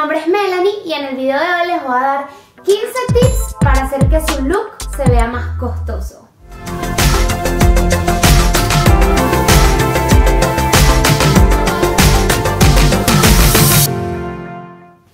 nombre es Melanie y en el video de hoy les voy a dar 15 tips para hacer que su look se vea más costoso.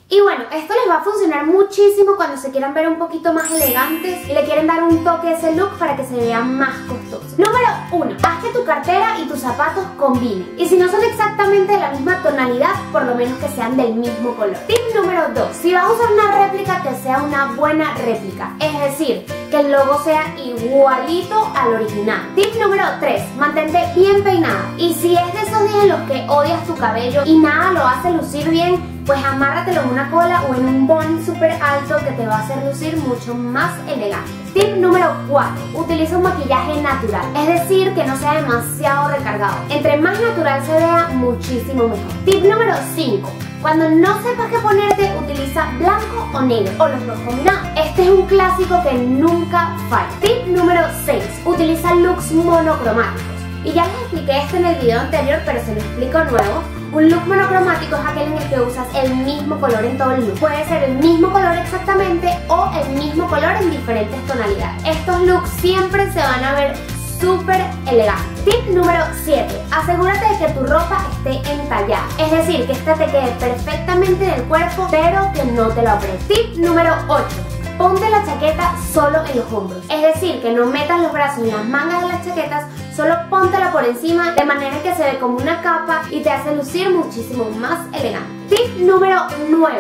Y bueno, esto les va a funcionar muchísimo cuando se quieran ver un poquito más elegantes y le quieren dar un toque a ese look para que se vea más costoso. Número 1. Haz que tu cartera y tus zapatos combinen. Y si no son exactamente de la misma tonalidad, por lo menos que sean del mismo color. Tip número 2. Si vas a usar una réplica, que sea una buena réplica. Es decir, que el logo sea igualito al original. Tip número 3. Mantente bien peinada. Y si es de esos días en los que odias tu cabello y nada lo hace lucir bien, pues amárratelo en una cola o en un bun súper alto que te va a hacer lucir mucho más elegante. Tip número 4. Utiliza un maquillaje natural, es decir, que no sea demasiado recargado. Entre más natural se vea, muchísimo mejor. Tip número 5. Cuando no sepas qué ponerte, utiliza blanco o negro o los dos combinados. Este es un clásico que nunca falla. Tip número 6. Utiliza looks monocromáticos. Y ya les expliqué esto en el video anterior, pero se lo explico nuevo. Un look monocromático es aquel en el que usas el mismo color en todo el look. Puede ser el mismo color exactamente o el mismo color en diferentes tonalidades. Estos looks siempre se van a ver súper elegantes. Tip número 7. Asegúrate de que tu ropa esté entallada. Es decir, que esta te quede perfectamente del cuerpo, pero que no te lo apretes. Tip número 8. Ponte la chaqueta solo hombros. Es decir, que no metas los brazos en las mangas de las chaquetas, solo póntela por encima de manera que se ve como una capa y te hace lucir muchísimo más elegante. Tip número 9.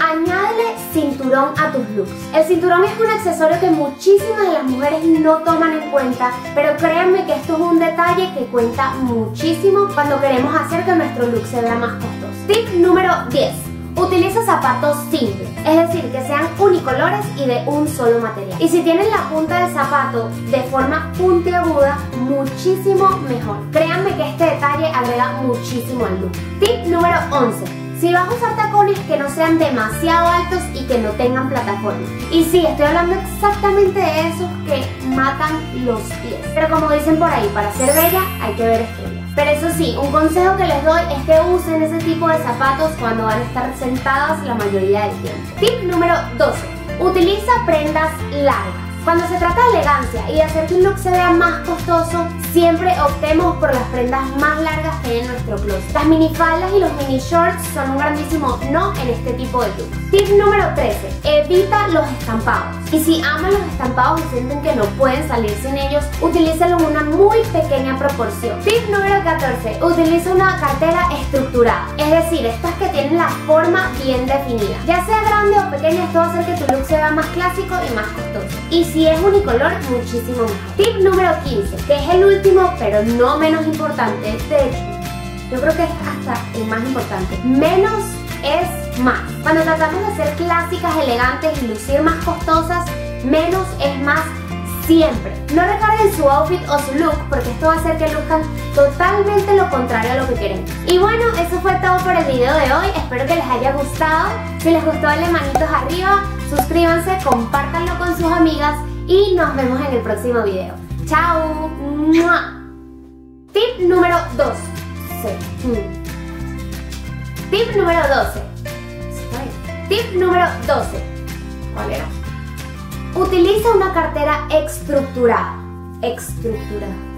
Añádele cinturón a tus looks. El cinturón es un accesorio que muchísimas de las mujeres no toman en cuenta, pero créanme que esto es un detalle que cuenta muchísimo cuando queremos hacer que nuestro look se vea más costoso. Tip número 10 Utiliza zapatos simples, es decir, que sean unicolores y de un solo material. Y si tienen la punta del zapato de forma puntiaguda, muchísimo mejor. Créanme que este detalle agrega muchísimo al look. Tip número 11. Si vas a usar tacones que no sean demasiado altos y que no tengan plataforma. Y sí, estoy hablando exactamente de esos que matan los pies. Pero como dicen por ahí, para ser bella hay que ver estrellas. Pero eso sí, un consejo que les doy es que usen ese tipo de zapatos cuando van a estar sentadas la mayoría del tiempo. Tip número 12. Utiliza prendas largas. Cuando se trata de elegancia y de hacer que un look se vea más costoso, siempre optemos por las prendas más largas que hay en nuestro closet. Las minifaldas y los mini shorts son un grandísimo no en este tipo de look. Tip número 13. Evita los estampados. Y si aman los estampados y sienten que no pueden salir sin ellos, utilícenlo en una muy pequeña proporción. Tip número 14. Utiliza una cartera estructurada. Es decir, estas que tienen la forma bien definida. Ya sea grande o pequeña, esto va a hacer que tu look se vea más clásico y más costoso. Y si es unicolor, muchísimo mejor. Tip número 15, que es el último, pero no menos importante. De yo creo que es hasta el más importante. Menos es más. Cuando tratamos de ser clásicas, elegantes y lucir más costosas, menos es más siempre. No recarguen su outfit o su look porque esto va a hacer que luzcan totalmente lo contrario a lo que queremos. Y bueno, eso fue todo por el video de hoy. Espero que les haya gustado. Si les gustó, denle manitos arriba, suscríbanse, compártanlo con sus amigas y nos vemos en el próximo video. ¡Chao! Tip número 12. Tip número 12. Tip número 12. ¿Cuál era? Utiliza una cartera estructurada. Estructurada